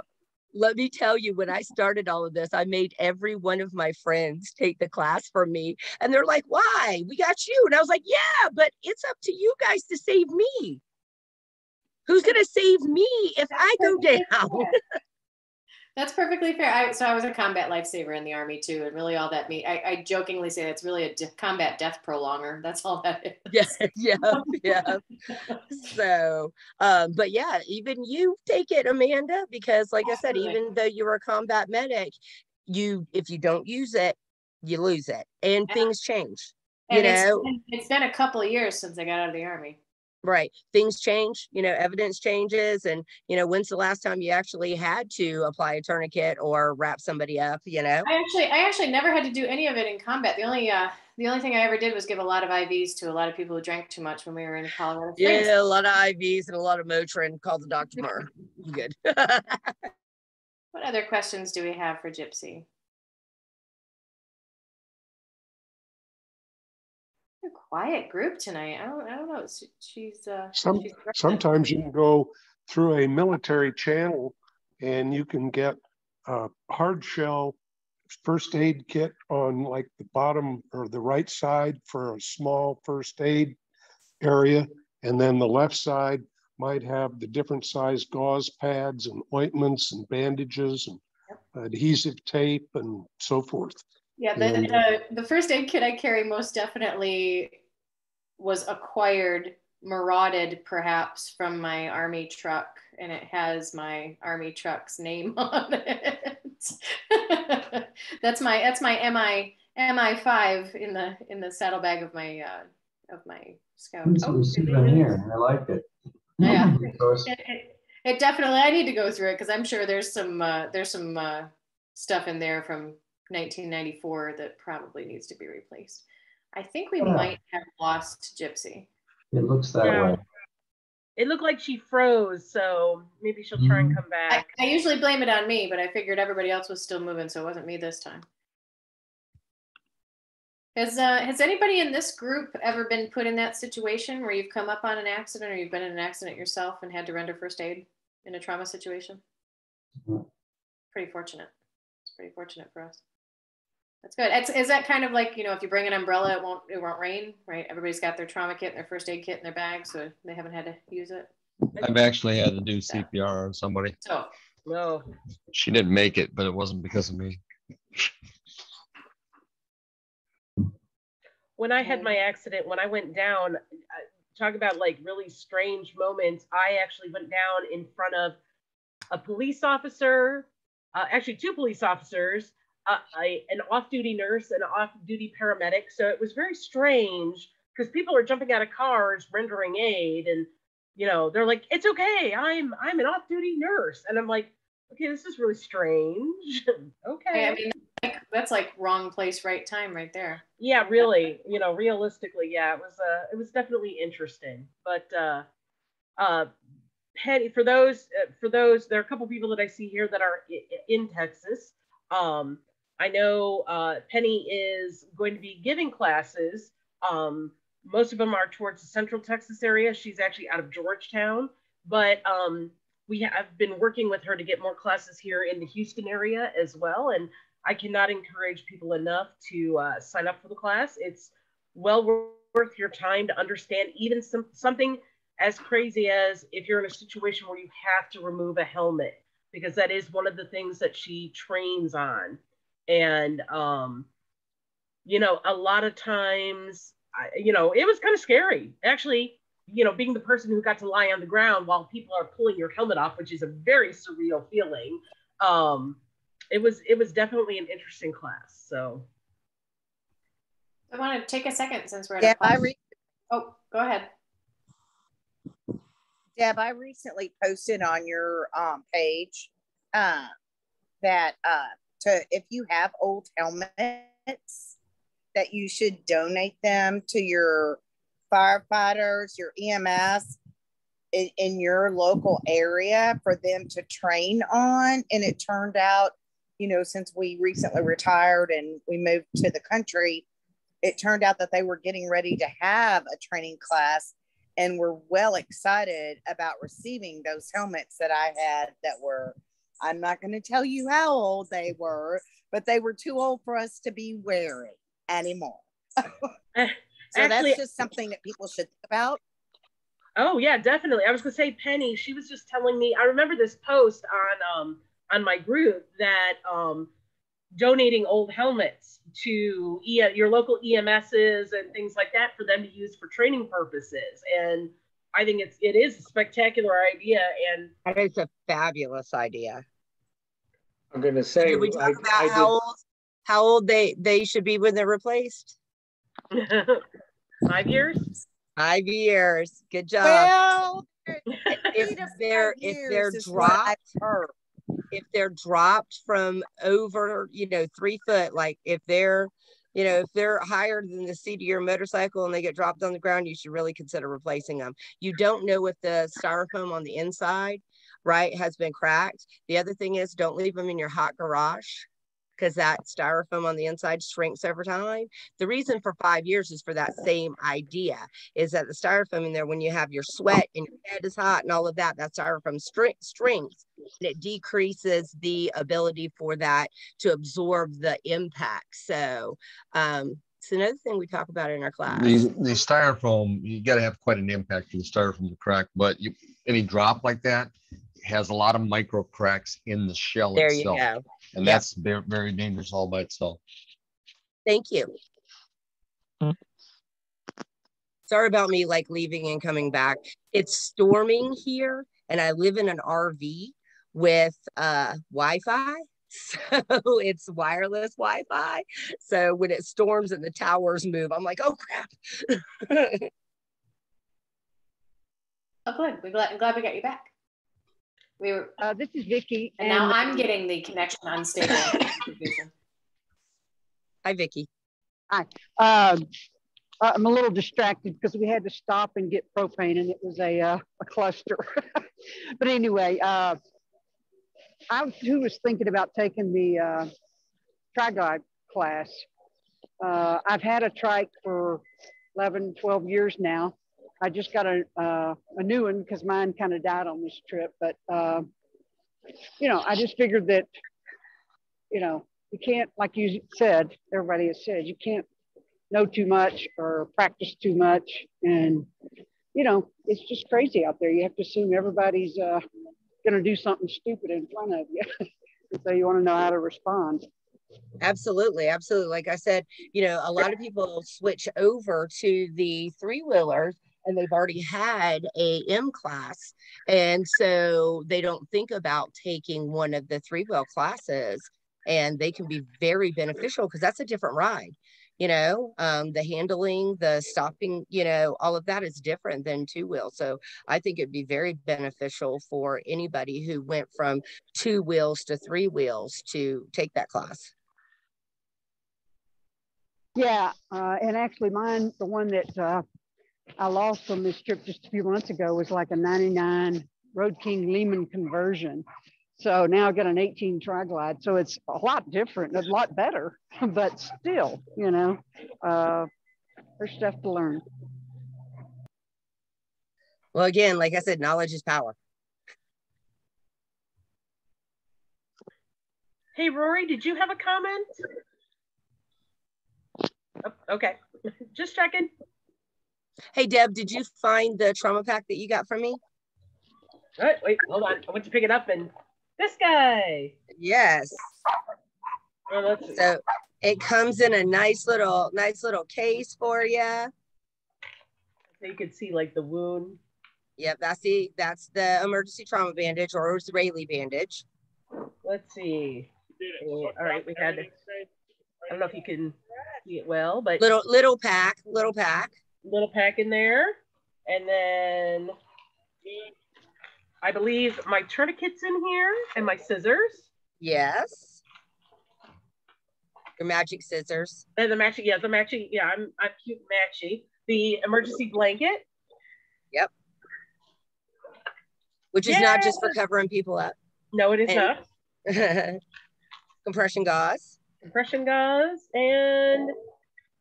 let me tell you, when I started all of this, I made every one of my friends take the class from me. And they're like, why? We got you. And I was like, yeah, but it's up to you guys to save me. Who's going to save me if I go down?
That's perfectly fair. I, so I was a combat lifesaver in the army too, and really all that mean I, I jokingly say it's really a de- combat death prolonger. That's all that is.
Yeah, yeah, yeah. so, um, but yeah, even you take it, Amanda, because like I said, even though you're a combat medic, you if you don't use it, you lose it, and things change. You
And it's
know,
been- it's been a couple of years since I got out of the army.
Right? Things change. You know, evidence changes, and you know, when's the last time you actually had to apply a tourniquet or wrap somebody up? You know.
I actually, I actually never had to do any of it in combat. The only, uh, the only thing I ever did was give a lot of IVs to a lot of people who drank too much when we were in Colorado. Springs.
Yeah, a lot of IVs and a lot of Motrin. Call the doctor. Good.
What other questions do we have for Gypsy? A quiet group tonight. I don't, I don't know. She's, uh,
Some,
she's
sometimes you can go through a military channel and you can get a hard shell first aid kit on like the bottom or the right side for a small first aid area. And then the left side might have the different size gauze pads and ointments and bandages and adhesive tape and so forth.
Yeah, the,
And-
the, the first aid kit I carry most definitely was acquired, marauded perhaps from my army truck, and it has my army truck's name on it. that's my that's my MI MI five in the in the saddlebag of my uh, of my scout.
It's
Oh,
a souvenir. I like it.
yeah. It, it, it definitely. I need to go through it because I'm sure there's some uh, there's some uh, stuff in there from 1994 that probably needs to be replaced. I think we
Yeah.
might have lost Gypsy.
It looks that
Yeah.
way.
It looked like she froze, so maybe she'll try and
Mhm.
come back.
I usually blame it on me, but I figured everybody else was still moving, so it wasn't me this time. Has uh, has anybody in this group ever been put in that situation where you've come up on an accident or you've been in an accident yourself and had to render first aid in a trauma situation?
Mhm.
Pretty fortunate. It's pretty fortunate for us. That's good. It's, is that kind of like you know if you bring an umbrella, it won't it won't rain, right? Everybody's got their trauma kit and their first aid kit in their bag, so they haven't had to use it.
I've actually had to do CPR on somebody.
So
No.
She didn't make it, but it wasn't because of me.
when I had my accident, when I went down, uh, talk about like really strange moments. I actually went down in front of a police officer, uh, actually two police officers, uh, a, an off-duty nurse, and an off-duty paramedic. So it was very strange because people are jumping out of cars, rendering aid, and you know they're like, "It's okay, I'm I'm an off-duty nurse," and I'm like, "Okay, this is really strange." okay.
I mean, that's like wrong place, right time, right there.
yeah really you know realistically yeah it was uh it was definitely interesting but uh uh Penni for those uh, for those there are a couple people that i see here that are i- i- in texas um i know uh Penni is going to be giving classes um most of them are towards the central texas area she's actually out of georgetown but um we have been working with her to get more classes here in the houston area as well and I cannot encourage people enough to uh, sign up for the class. It's well worth your time to understand even some, something as crazy as if you're in a situation where you have to remove a helmet, because that is one of the things that she trains on. And, um, you know, a lot of times, I, you know, it was kind of scary. Actually, you know, being the person who got to lie on the ground while people are pulling your helmet off, which is a very surreal feeling. Um, it was it was definitely an interesting class. So
I want to take a second since we're at
Deb,
a class.
I re-
oh, go ahead.
Deb, I recently posted on your um, page uh, that uh, to if you have old helmets that you should donate them to your firefighters, your EMS in, in your local area for them to train on. And it turned out, you know, since we recently retired and we moved to the country, it turned out that they were getting ready to have a training class and were well excited about receiving those helmets that I had that were, I'm not going to tell you how old they were, but they were too old for us to be wearing anymore. so
Actually-
that's just something that people should think about.
Oh yeah, definitely. I was gonna say Penni. She was just telling me. I remember this post on um on my group that um donating old helmets to e- your local EMSs and things like that for them to use for training purposes. And I think it's it is a spectacular idea. And
And it's a fabulous idea.
I'm gonna say,
Did we talk
I,
about
I
how old how old they they should be when they're replaced?
five years.
Five years. Good job.
Well,
if they're if they're
years is what I've
dropped
heard.
if they're dropped from over you know three foot like if they're you know if they're higher than the seat of your motorcycle and they get dropped on the ground you should really consider replacing them. You don't know if the styrofoam on the inside right has been cracked. The other thing is don't leave them in your hot garage because that styrofoam on the inside shrinks over time. The reason for five years is for that same idea is that the styrofoam in there, when you have your sweat and your head is hot and all of that, that styrofoam string, strings and it decreases the ability for that to absorb the impact. So, um, it's another thing we talk about in our class.
The, the styrofoam, you got to have quite an impact for the styrofoam to crack, but you, any drop like that has a lot of micro cracks in the shell
There you go.
And
Yep.
that's very, very dangerous all by itself.
Thank you. Sorry about me like leaving and coming back. It's storming here and I live in an RV with uh Wi-Fi. So it's wireless Wi-Fi. So when it storms and the towers move, I'm like, oh crap.
Oh, good. We're glad, I'm glad we got you back. We were,
Uh, this is Vicky.
and now I'm getting the connection unstable.
Hi, Vicky.
Hi. Um, I'm a little distracted because we had to stop and get propane and it was a, uh, a cluster. but anyway, uh, I too was thinking about taking the uh, tri-guide class. Uh, I've had a trike for 11, 12 years now. I just got a, uh, a new one because mine kind of died on this trip. But, uh, you know, I just figured that, you know, you can't, like you said, everybody has said, you can't know too much or practice too much. And, you know, it's just crazy out there. You have to assume everybody's uh, going to do something stupid in front of you. so you want to know how to respond.
Absolutely, absolutely. Like I said, you know, a lot of people switch over to the three wheelers and they've already had a M class. And so they don't think about taking one of the three wheel classes and they can be very beneficial because that's a different ride. You know, um, the handling, the stopping, you know, all of that is different than two wheel. So I think it'd be very beneficial for anybody who went from two wheels to three wheels to take that class.
Yeah, uh, and actually mine, the one that uh, I lost on this trip just a few months ago was like a 99 Road King Lehman conversion. So now I've got an 18 Tri-Glide. So it's a lot different, a lot better, but still, you know, uh, there's stuff to learn.
Well, again, like I said, knowledge is power.
Hey, Rory, did you have a comment? Oh, okay, just checking.
Hey, Deb, did you find the trauma pack that you got from me?
All right, wait, hold on. I went to pick it up and this guy.
Yes.
Oh.
So it comes in a nice little, nice little case for you.
So you can see like the wound.
Yep, that's the that's the emergency trauma bandage or Israeli bandage.
Let's see. All right, we had. I don't know if you can see it well, but
Little little pack, little pack.
Little pack in there, and then I believe my tourniquets in here and my scissors.
Yes. Your magic scissors.
And the matching, yeah, the matching, yeah, I'm I'm cute and matchy. The emergency blanket.
Yep. Which is not just for covering people up.
No, it is
And-
not.
Compression gauze.
Compression gauze, and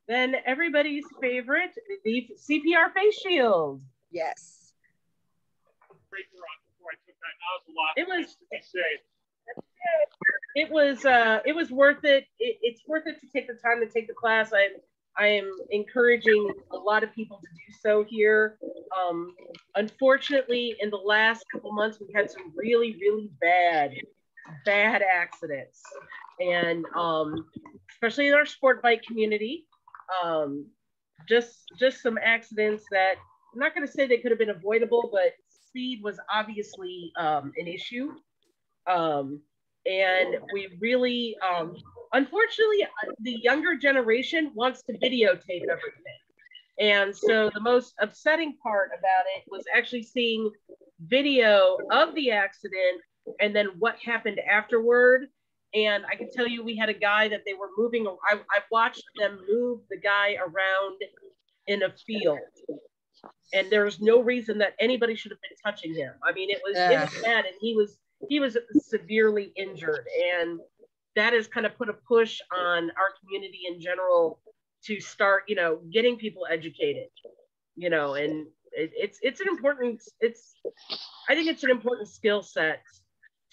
then everybody's favorite, the CPR face shield.
Yes.
It was. It was. Uh, it was worth it. it. It's worth it to take the time to take the class. I I am encouraging a lot of people to do so here. Um, unfortunately, in the last couple months, we've had some really, really bad, bad accidents, and um, especially in our sport bike community, um, just just some accidents that I'm not going to say they could have been avoidable, but speed was obviously um, an issue. Um, and we really, um, unfortunately, the younger generation wants to videotape everything. And so the most upsetting part about it was actually seeing video of the accident and then what happened afterward. And I can tell you, we had a guy that they were moving. I, I watched them move the guy around in a field. And there's no reason that anybody should have been touching him. I mean, it was, it was bad. And he was, he was severely injured. And that has kind of put a push on our community in general to start, you know, getting people educated, you know, and it, it's, it's an important, it's, I think it's an important skill set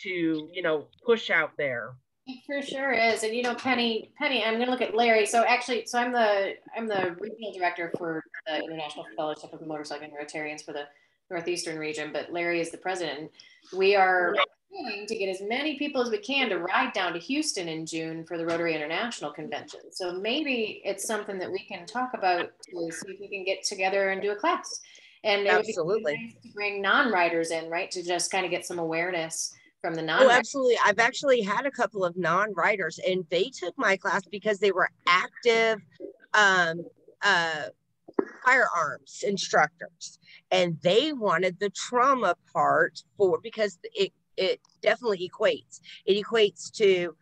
to, you know, push out there.
It for sure is. And you know, Penni, Penni, I'm gonna look at Larry. So actually, so I'm the I'm the regional director for the International Fellowship of Motorcycling Rotarians for the Northeastern region, but Larry is the president. We are trying to get as many people as we can to ride down to Houston in June for the Rotary International Convention. So maybe it's something that we can talk about to see if we can get together and do a class. And it would be
Absolutely.
nice to bring non-riders in, right, to just kind of get some awareness from the non.
Oh, absolutely. I've actually had a couple of non-writers and they took my class because they were active um, uh, firearms instructors and they wanted the trauma part for because it it definitely equates. It equates to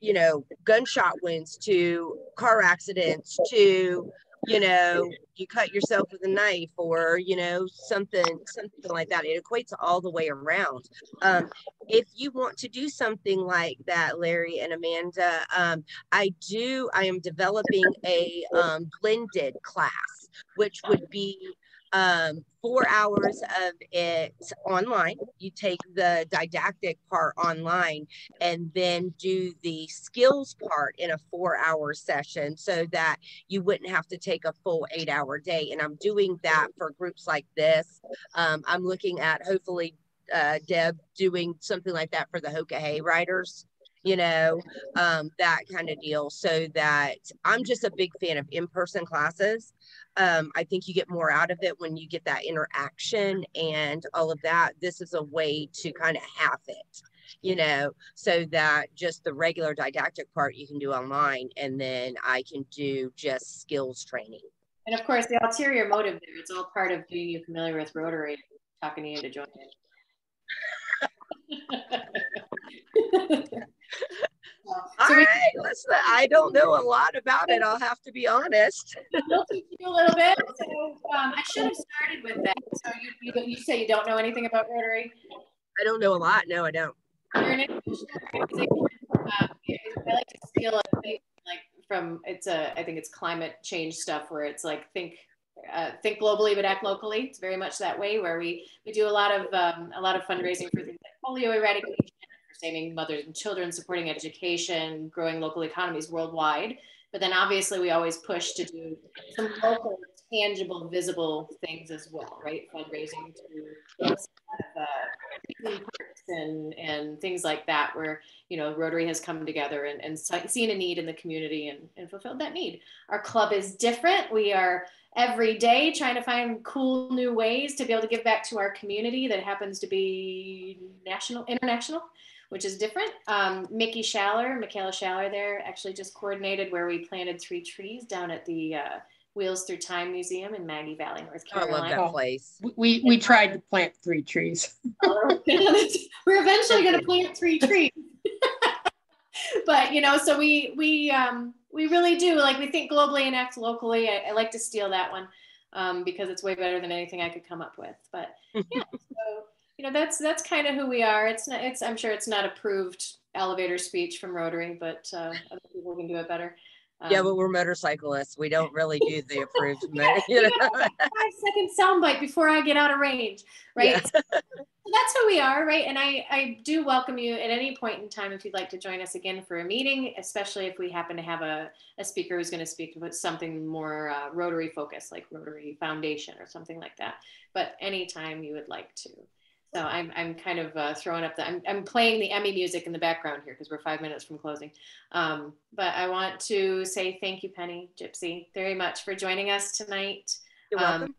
you know gunshot wounds to car accidents to you know you cut yourself with a knife or you know something something like that. It equates all the way around. Um, if you want to do something like that larry and amanda um, i do i am developing a um, blended class which would be um, four hours of it online. You take the didactic part online and then do the skills part in a four hour session so that you wouldn't have to take a full eight hour day. And I'm doing that for groups like this. Um, I'm looking at hopefully uh, Deb doing something like that for the Hoka Hey riders you know, um, that kind of deal. So that I'm just a big fan of in person classes. Um, I think you get more out of it when you get that interaction and all of that. This is a way to kind of have it, you know, so that just the regular didactic part you can do online and then I can do just skills training.
And of course, the ulterior motive there, it's all part of getting you familiar with Rotary, talking to you to join it.
All right, let's. I don't know a lot about it. I'll have to be honest.
We'll teach you a little bit. So um, I should have started with that. So you, you, you say you don't know anything about Rotary?
I don't know a lot. No, I don't.
You're an international organization. Um, I like to steal a thing like from it's a I think it's climate change stuff where it's like think uh, think globally but act locally. It's very much that way where we we do a lot of um, a lot of fundraising for things like polio eradication, for saving mothers and children, supporting education, growing local economies worldwide. But then obviously we always push to do some local, tangible, visible things as well, right? Fundraising to uh, and and things like that, where you know Rotary has come together and, and seen a need in the community and, and fulfilled that need. Our club is different. We are every day trying to find cool new ways to be able to give back to our community that happens to be national, international, which is different. Um, Mickey Schaller, Michaela Schaller there actually just coordinated where we planted three trees down at the uh, Wheels Through Time Museum in Maggie Valley, North Carolina.
I love that place.
We, we tried to plant three trees.
We're eventually going to plant three trees. but you know, so we we um, we really do like we think globally and act locally. I, I like to steal that one um, because it's way better than anything I could come up with. But yeah, so you know that's that's kind of who we are. It's not. It's I'm sure it's not approved elevator speech from Rotary, but uh, other people can do it better.
yeah,
Um,
but we're motorcyclists. We don't really do the approved. mo- you know?
five second soundbite before I get out of range, right?
Yeah.
So that's who we are, right? And I, I do welcome you at any point in time if you'd like to join us again for a meeting, especially if we happen to have a, a speaker who's going to speak about something more uh, Rotary focused, like Rotary Foundation or something like that. But anytime you would like to. So I'm, I'm kind of uh, throwing up the, I'm, I'm playing the Emmy music in the background here because we're five minutes from closing. Um, but I want to say thank you, Penni, Gypsy, very much for joining us tonight.
You're
Um,
welcome.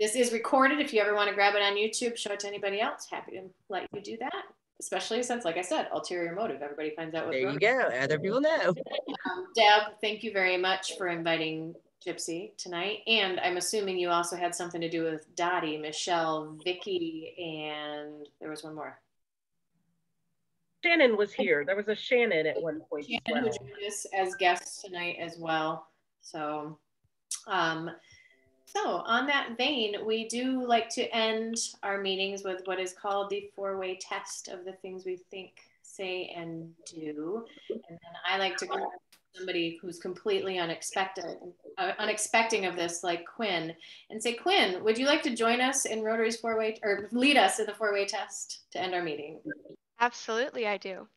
this is recorded. If you ever want to grab it on YouTube, show it to anybody else. Happy to let you do that. Especially since, like I said, ulterior motive. Everybody finds out what.
There you go. Other people know.
Um, Deb, thank you very much for inviting Gypsy tonight. And I'm assuming you also had something to do with Dottie, Michelle, Vicky, and there was one more.
Shannon was here. There was a Shannon at one point.
Shannon who
well.
joined us as guests tonight as well. So, um, so on that vein, we do like to end our meetings with what is called the four-way test of the things we think, say, and do. And then I like to go somebody who's completely unexpected, uh, unexpecting of this, like Quinn, and say, Quinn, would you like to join us in Rotary's four-way, or lead us in the four-way test to end our meeting?
Absolutely, I do.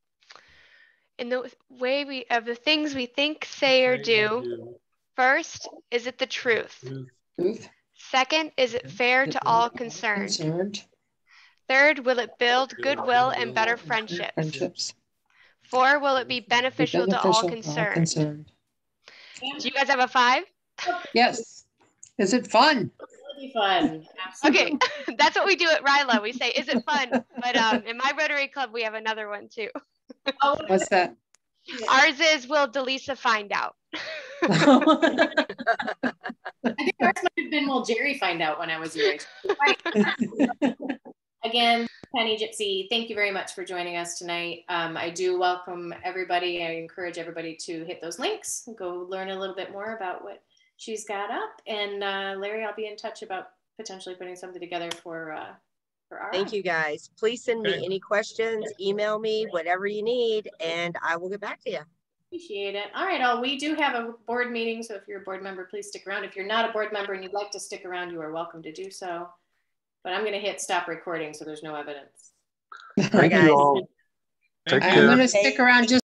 In the way we of the things we think, say, or do, first, is it the truth?
Truth.
Second, is it fair to all concerned?
Concerned.
Third, will it build goodwill and better friendships?
Friendships.
Four, will it be
Be
beneficial to all
beneficial
concerned?
concerned.
Do you guys have a five?
Yes. Is it fun?
Really fun.
Okay, that's what we do at RYLA. We say, "Is it fun?" But um, in my Rotary Club, we have another one too.
What's that?
Ours is, "Will Delisa find out?"
I think ours might have been will Jerry find out when I was your age. Again, Penni Gypsy, thank you very much for joining us tonight. Um, I do welcome everybody. I encourage everybody to hit those links, go learn a little bit more about what she's got up. And uh, Larry, I'll be in touch about potentially putting something together for uh, for our.
Thank you guys. Please send me any questions, email me, whatever you need, and I will get back to you.
Appreciate it. All right, all we do have a board meeting, so if you're a board member, please stick around. If you're not a board member and you'd like to stick around, you are welcome to do so. But I'm going to hit stop recording so there's no evidence.
Bye,
Thank
guys.
you all.
Thank
I'm gonna stick around just